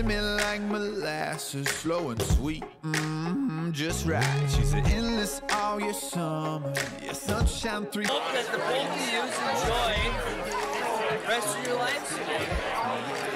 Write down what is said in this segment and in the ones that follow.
Kissing me like molasses, slow and sweet, mm, just right. She's an endless all year summer, yeah, sunshine three. Hope that the both of you enjoy the rest of your lives today.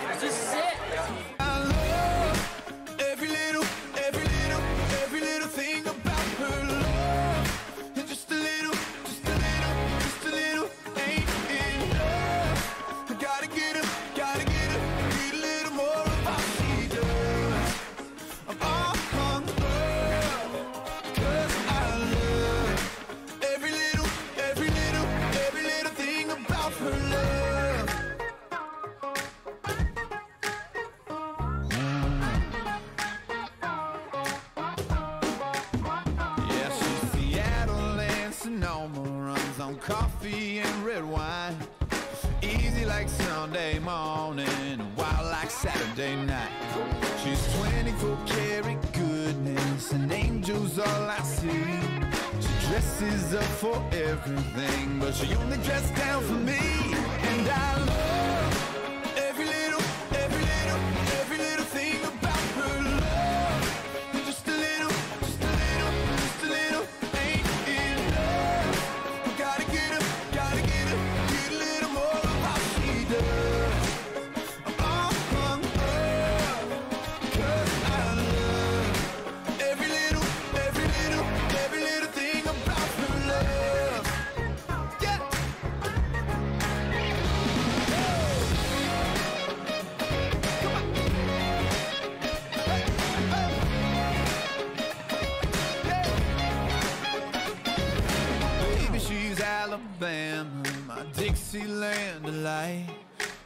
She dresses up for everything, but she only dresses down for me. And I love Dixieland delight.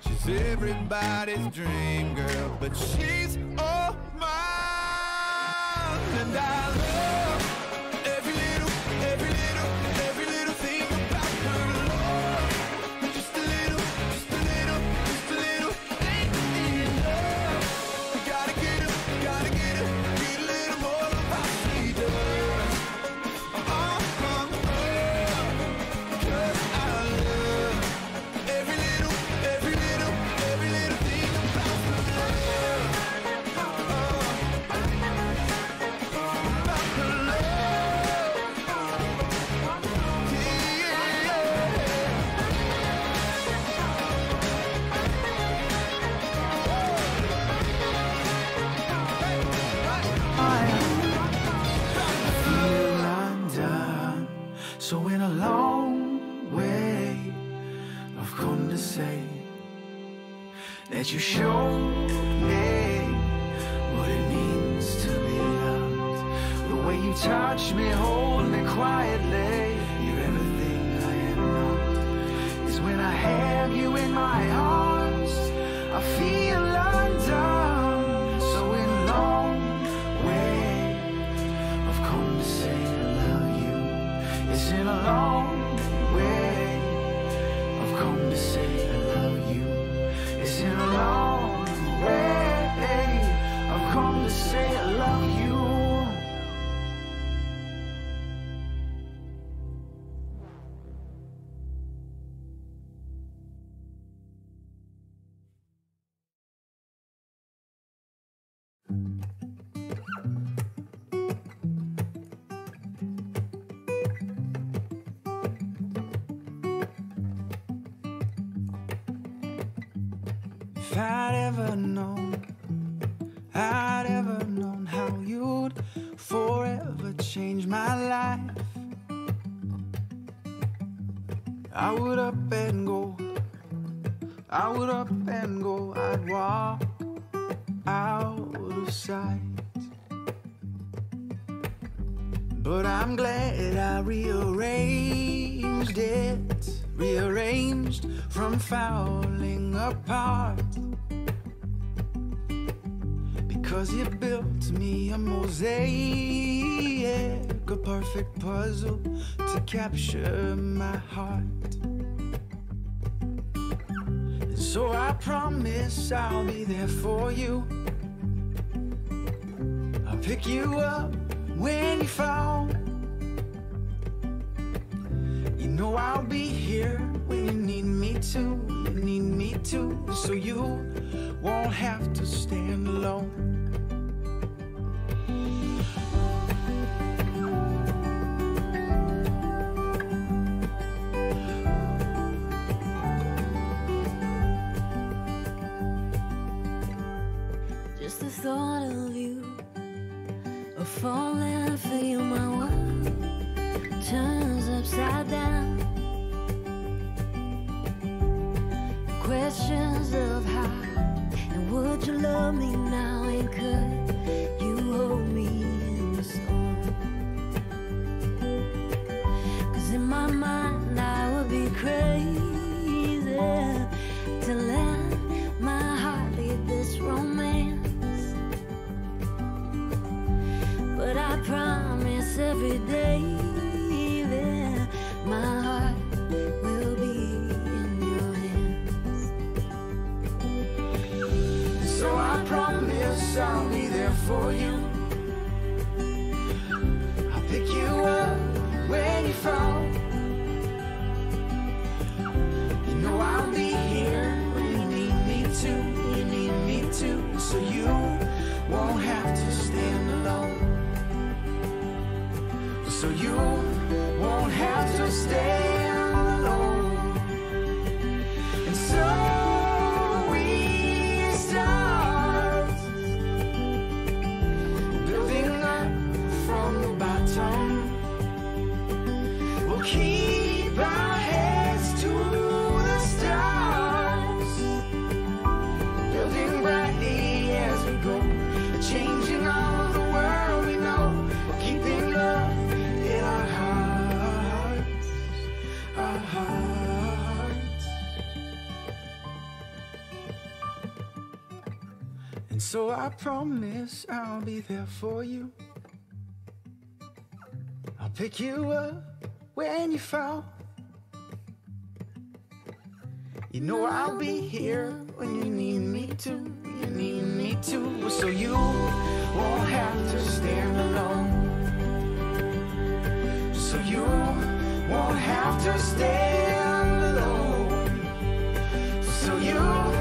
She's everybody's dream girl, but she's all mine. And I love that you showed me what it means to be loved. The way you touch me, hold me quietly. If I'd ever known, I'd ever known how you'd forever change my life. I would up and go, I would up and go, I'd walk out of sight. But I'm glad I rearranged it, rearranged from falling apart. Because you built me a mosaic, a perfect puzzle to capture my heart. And so I promise I'll be there for you. I'll pick you up when you fall. You know I'll be here when you need me. to, you need me to, so you won't have to stand alone. The thought of you, of falling for you, my world turns upside down. Questions of how and would you love me now and could I'll be there for you. I'll pick you up when you fall. You know I'll be here when you need me to. You need me to, so you won't have to stand alone. So you won't have to stand And so I promise I'll be there for you. I'll pick you up when you fall. You know I'll be here when you need me to, you need me to, so you won't have to stand alone. So you won't have to stand alone. So you.